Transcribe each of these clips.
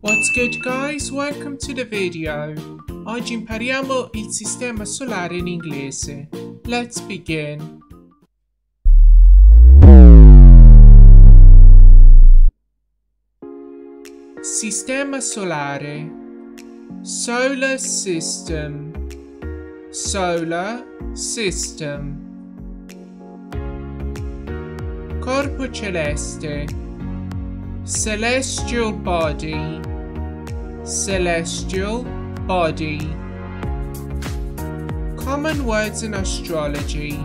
What's good guys? Welcome to the video. Oggi impariamo il sistema solare in inglese. Let's begin. Sistema solare. Solar system. Solar system. Corpo celeste. Celestial body. Celestial body. Common words in astrology.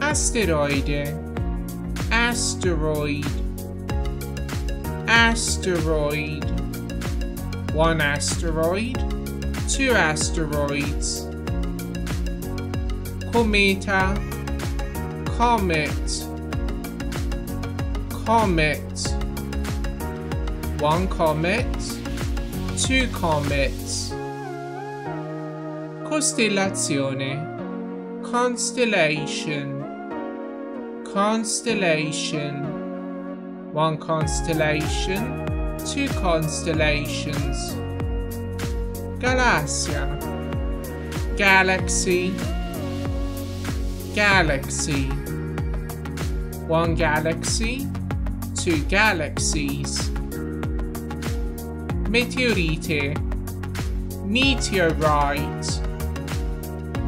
Asteroide. Asteroid. Asteroid. One asteroid. Two asteroids. Cometa. Comet. Comet. One comet. Two comets. Costellazione. Constellation. Constellation. One constellation. Two constellations. Galassia. Galaxy. Galaxy. One galaxy. Two galaxies. Meteorite. Meteorite.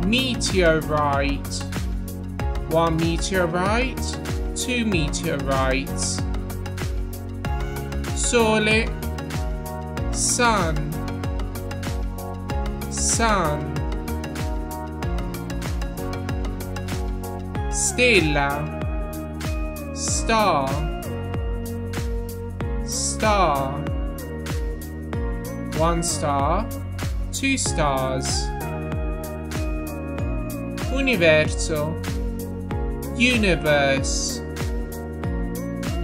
Meteorite. One meteorite. Two meteorites. Sole. Sun. Sun. Stella. Star. Star. One star. Two stars. Universo. Universe.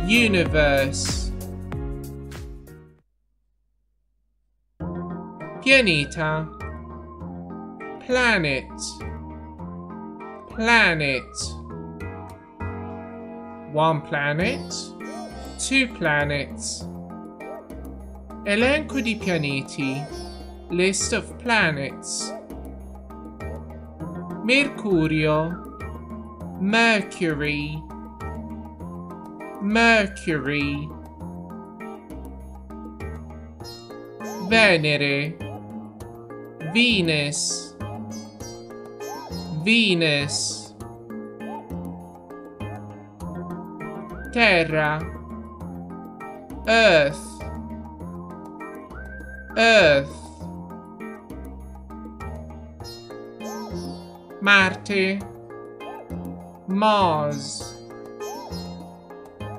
Universe. Pianeta. Planet. Planet. One planet. Two planets. Elenco di pianeti. List of planets. Mercurio. Mercury. Mercury. Venere. Venus. Venus. Terra. Earth. Earth. Marte. Mars.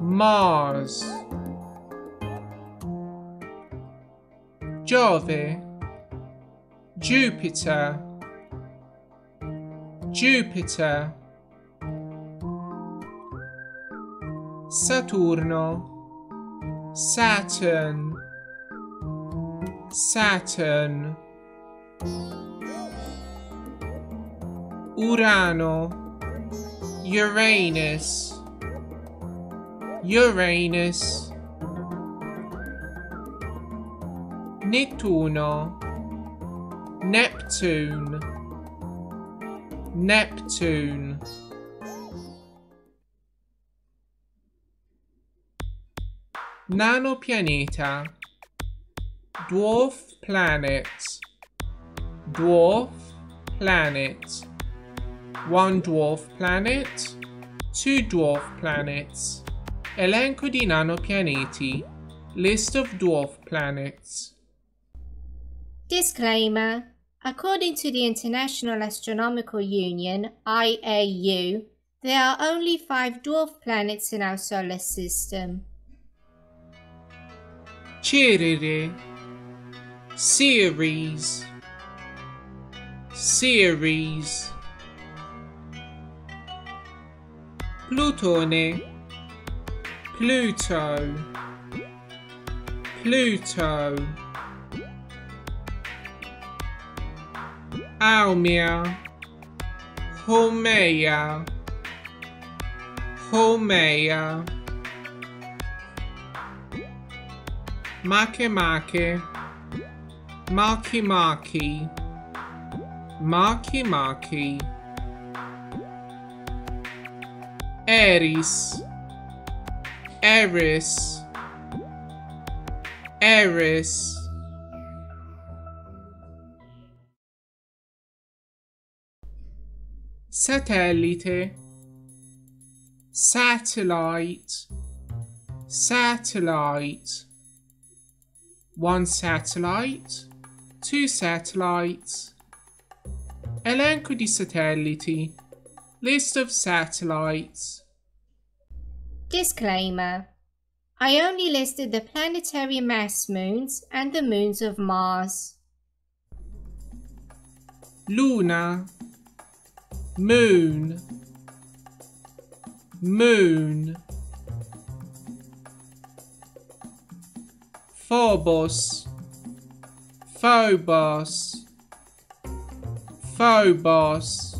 Mars. Giove. Jupiter. Jupiter. Saturno. Saturn. Saturn. Urano. Uranus. Uranus. Nettuno. Neptune. Neptune. Nanopianeta. Dwarf planet. Dwarf planet. One dwarf planet. Two dwarf planets. Elenco di nanopianeti. List of dwarf planets. Disclaimer According to the International Astronomical Union, IAU, there are only five dwarf planets in our solar system. Cerere. Ceres. Ceres. Plutone. Pluto. Pluto. Aumea. Haumea. Haumea Maki Maki. Makemake. Eris Eris Eris Satellite. Satellite. Satellite One satellite Two satellites Elenco di satelliti List of satellites. Disclaimer. I only listed the planetary mass moons and the moons of Mars. Luna. Moon. Moon Phobos. Phobos. Phobos.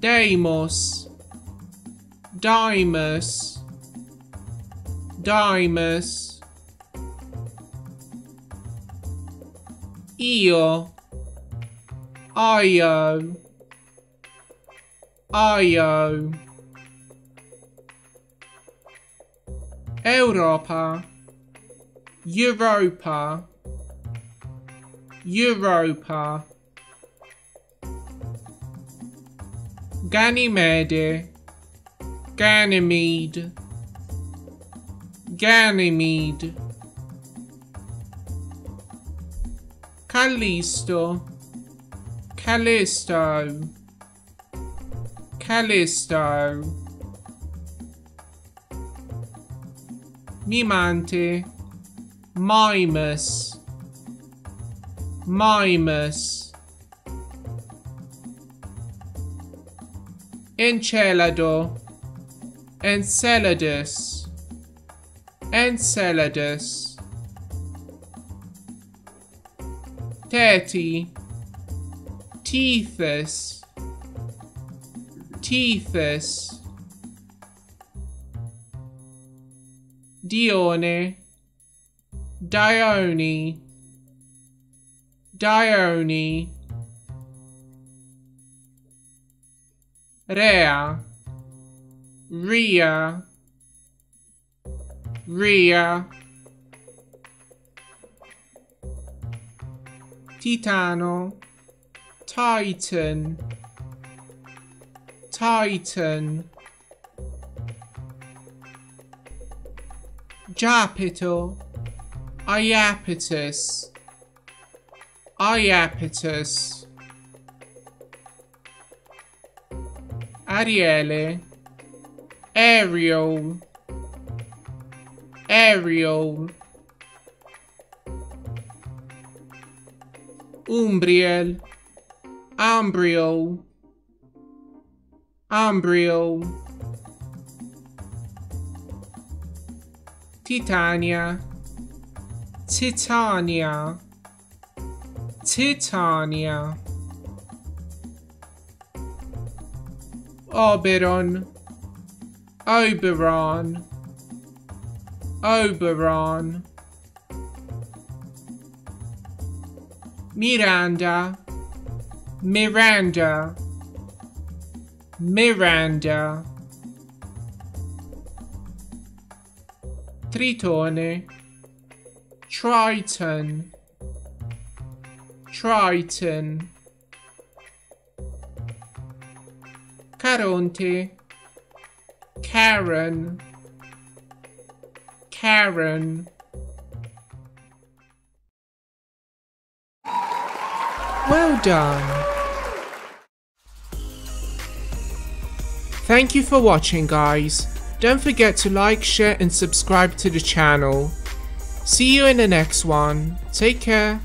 Deimos. Dymus Deimos Io. Io. Io Europa Europa Europa. Ganymede Ganymede Ganymede. Callisto Callisto Callisto Mimante Mimas. Mimas. Encelado Enceladus. Enceladus. Teti Tethys. Tethys Dione. Dione. Dione. Rea. Rhea Rhea Titano. Titan. Titan Giapeto Iapetus. Iapetus. Ariele Ariel. Ariel. Umbriel. Umbriel Umbriel Titania. Titania. Titania. Oberon. Oberon. Oberon. Miranda. Miranda. Miranda Tritone. Triton. Triton. Caronte. Charon. Charon. Well done! Thank you for watching guys. Don't forget to like, share and subscribe to the channel. See you in the next one. Take care.